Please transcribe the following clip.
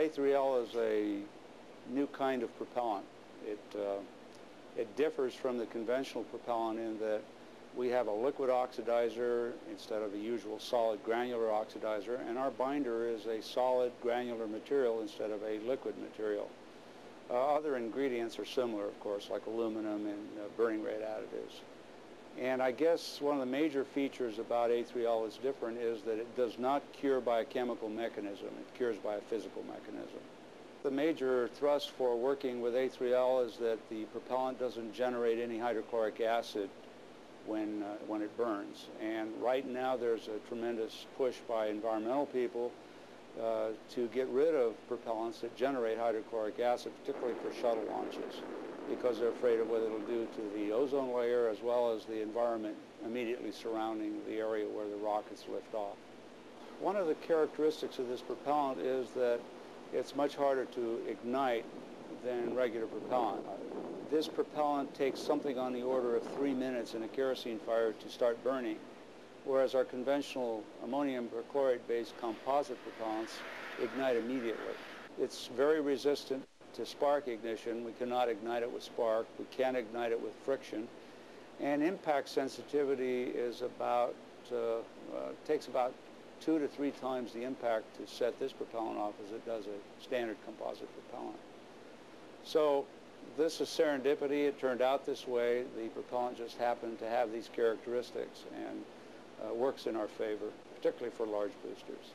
A3L is a new kind of propellant. It, uh, it differs from the conventional propellant in that we have a liquid oxidizer instead of a usual solid granular oxidizer, and our binder is a solid granular material instead of a liquid material. Uh, other ingredients are similar, of course, like aluminum and uh, burning rate additives. And I guess one of the major features about A3L that's different is that it does not cure by a chemical mechanism. It cures by a physical mechanism. The major thrust for working with A3L is that the propellant doesn't generate any hydrochloric acid when, uh, when it burns. And right now there's a tremendous push by environmental people uh, to get rid of propellants that generate hydrochloric acid, particularly for shuttle launches, because they're afraid of what it'll do to the ozone layer as well as the environment immediately surrounding the area where the rockets lift off. One of the characteristics of this propellant is that it's much harder to ignite than regular propellant. This propellant takes something on the order of three minutes in a kerosene fire to start burning, whereas our conventional ammonium perchlorate-based composite propellants ignite immediately. It's very resistant to spark ignition. We cannot ignite it with spark. We can't ignite it with friction. And impact sensitivity is about, uh, uh, takes about two to three times the impact to set this propellant off as it does a standard composite propellant. So this is serendipity. It turned out this way. The propellant just happened to have these characteristics and Uh, works in our favor, particularly for large boosters.